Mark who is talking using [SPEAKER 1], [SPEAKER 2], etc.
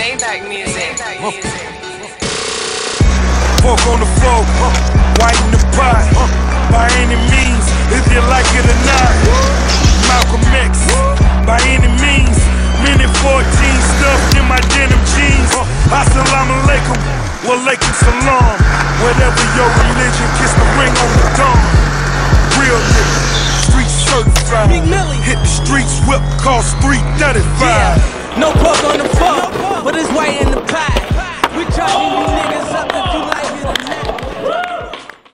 [SPEAKER 1] Maybach music.
[SPEAKER 2] Fork on the floor, white in the pot, by any means, if you like it or not. Malcolm X, by any means, minute 14 stuffed in my denim jeans. Assalamu alaikum, walaikum salam. Whatever your religion, kiss the ring on the dawn. Real nigga, street certified. Hit the streets, whip cost 335.
[SPEAKER 3] Yeah.